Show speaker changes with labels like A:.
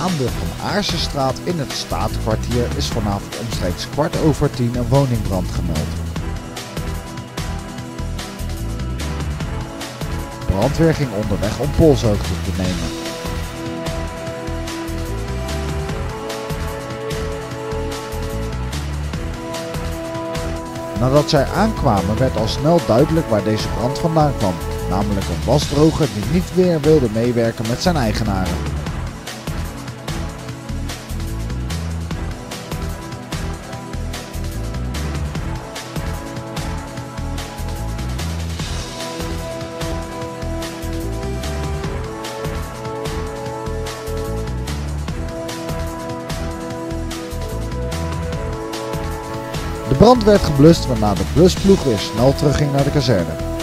A: Aan de Van Aarsenstraat in het Staatkwartier is vanavond omstreeks kwart over tien een woningbrand gemeld. Brandweer ging onderweg om polshoogte te nemen. Nadat zij aankwamen werd al snel duidelijk waar deze brand vandaan kwam, namelijk een wasdroger die niet meer wilde meewerken met zijn eigenaren. Brand werd geblust waarna de blusploeg weer snel terugging naar de kazerne.